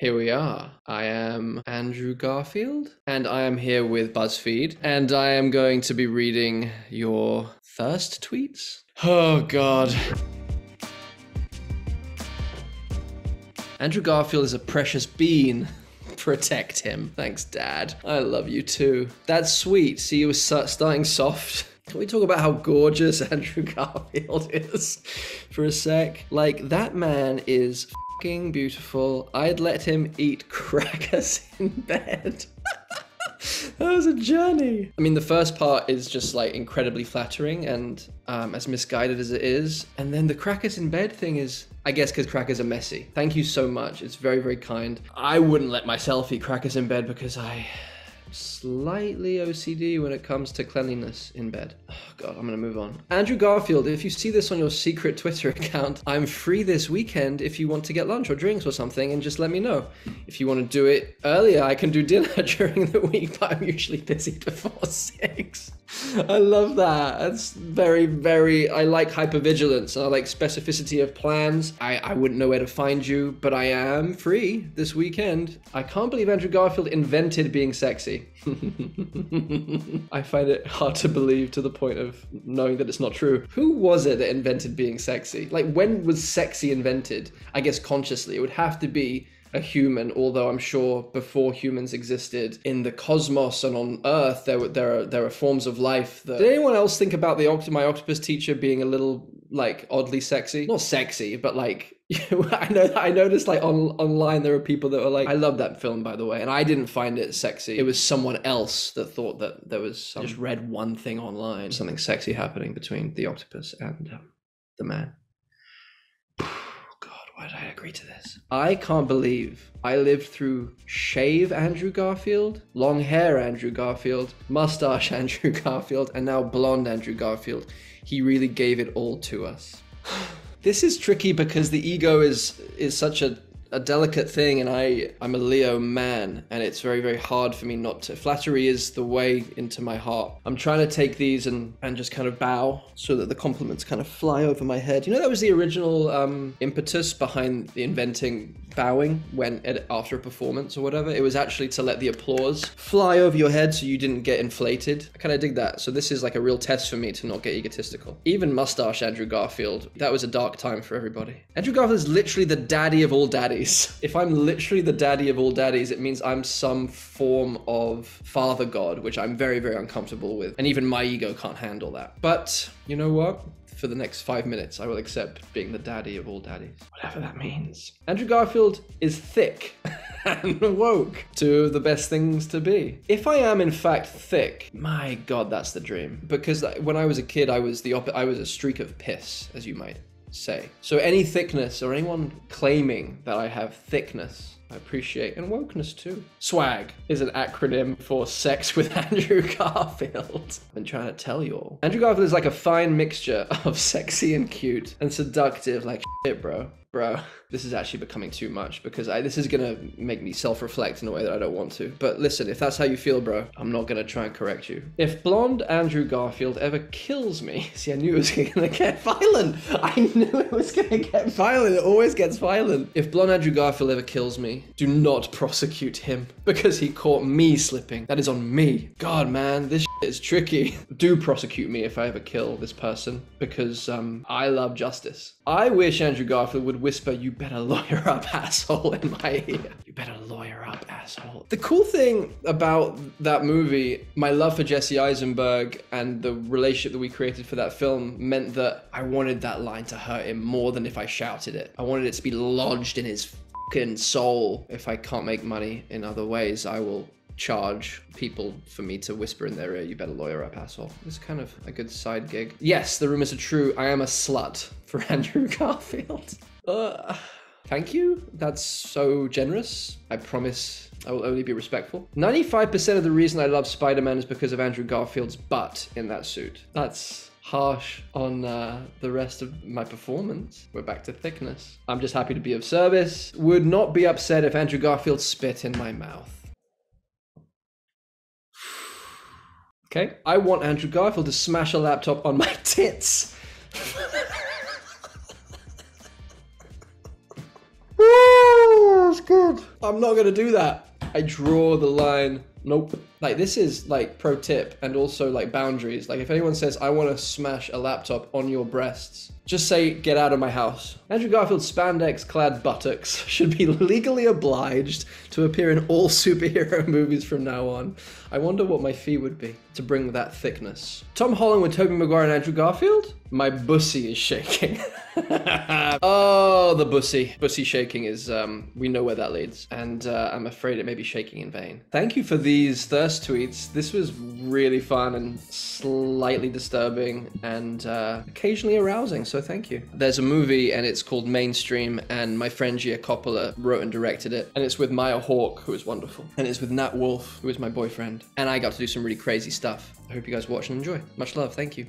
Here we are. I am Andrew Garfield, and I am here with BuzzFeed, and I am going to be reading your thirst tweets. Oh, God. Andrew Garfield is a precious bean. Protect him. Thanks, Dad. I love you too. That's sweet. See, you were starting soft. Can we talk about how gorgeous Andrew Garfield is for a sec? Like, that man is fucking beautiful. I'd let him eat crackers in bed. that was a journey. I mean, the first part is just like incredibly flattering and um, as misguided as it is. And then the crackers in bed thing is, I guess, because crackers are messy. Thank you so much. It's very, very kind. I wouldn't let myself eat crackers in bed because I slightly OCD when it comes to cleanliness in bed. Oh God, I'm gonna move on. Andrew Garfield, if you see this on your secret Twitter account, I'm free this weekend if you want to get lunch or drinks or something, and just let me know. If you want to do it earlier, I can do dinner during the week, but I'm usually busy before six. I love that. That's very, very. I like hypervigilance I like specificity of plans. I, I wouldn't know where to find you, but I am free this weekend. I can't believe Andrew Garfield invented being sexy. I find it hard to believe to the point of knowing that it's not true. Who was it that invented being sexy? Like, when was sexy invented? I guess consciously. It would have to be a human, although I'm sure before humans existed in the cosmos and on Earth, there were there are there are forms of life that. Did anyone else think about the oct- my octopus teacher being a little like oddly sexy? Not sexy, but like I know I noticed like on online there are people that were like, I love that film by the way, and I didn't find it sexy. It was someone else that thought that there was. Some, I just read one thing online, something sexy happening between the octopus and um, the man. Why did I agree to this? I can't believe I lived through shave Andrew Garfield, long hair Andrew Garfield, mustache Andrew Garfield, and now blonde Andrew Garfield. He really gave it all to us. this is tricky because the ego is is such a a delicate thing and I I'm a Leo man and it's very very hard for me not to. Flattery is the way into my heart. I'm trying to take these and and just kind of bow so that the compliments kind of fly over my head. You know that was the original um, impetus behind the inventing bowing when after a performance or whatever it was actually to let the applause fly over your head so you didn't get inflated I kind of dig that so this is like a real test for me to not get egotistical even mustache Andrew Garfield that was a dark time for everybody Andrew Garfield is literally the daddy of all daddies daddies. If I'm literally the daddy of all daddies, it means I'm some form of father god, which I'm very, very uncomfortable with. And even my ego can't handle that. But you know what? For the next five minutes, I will accept being the daddy of all daddies. Whatever that means. Andrew Garfield is thick and woke to the best things to be. If I am in fact thick, my god, that's the dream. Because when I was a kid, I was the op- I was a streak of piss, as you might say. So any thickness or anyone claiming that I have thickness, I appreciate. And wokeness too. SWAG is an acronym for Sex with Andrew Garfield. I've been trying to tell you all. Andrew Garfield is like a fine mixture of sexy and cute and seductive, like shit, bro bro, this is actually becoming too much because I, this is gonna make me self-reflect in a way that I don't want to. But listen, if that's how you feel, bro, I'm not gonna try and correct you. If blonde Andrew Garfield ever kills me, see, I knew it was gonna get violent. I knew it was gonna get violent. It always gets violent. If blonde Andrew Garfield ever kills me, do not prosecute him because he caught me slipping. That is on me. God, man, this is tricky. Do prosecute me if I ever kill this person because um, I love justice. I wish Andrew Garfield would whisper, You better lawyer up, asshole, in my ear. You better lawyer up, asshole. The cool thing about that movie, my love for Jesse Eisenberg and the relationship that we created for that film meant that I wanted that line to hurt him more than if I shouted it. I wanted it to be lodged in his fucking soul. If I can't make money in other ways, I will charge people for me to whisper in their ear, you better lawyer up, asshole. It's kind of a good side gig. Yes, the rumors are true. I am a slut for Andrew Garfield. Uh, thank you. That's so generous. I promise I will only be respectful. 95% of the reason I love Spider Man is because of Andrew Garfield's butt in that suit. That's harsh on uh, the rest of my performance. We're back to thickness. I'm just happy to be of service. Would not be upset if Andrew Garfield spit in my mouth. Okay. I want Andrew Garfield to smash a laptop on my tits. good. I'm not gonna do that. I draw the line. Nope. Like this is like pro tip and also like boundaries. Like if anyone says I want to smash a laptop on your breasts, just say get out of my house. Andrew Garfield's spandex clad buttocks should be legally obliged to appear in all superhero movies from now on. I wonder what my fee would be to bring that thickness. Tom Holland with Tobey Maguire and Andrew Garfield? My bussy is shaking. oh, the bussy. Bussy shaking is, um, we know where that leads. And uh, I'm afraid it may be shaking in vain. Thank you for these thirst tweets. This was really fun and slightly disturbing and uh, occasionally arousing, so thank you. There's a movie and it's called Mainstream, and my friend Gia Coppola wrote and directed it. And it's with Maya Hawke, who is wonderful. And it's with Nat Wolff, who is my boyfriend. And I got to do some really crazy stuff. I hope you guys watch and enjoy. Much love. Thank you.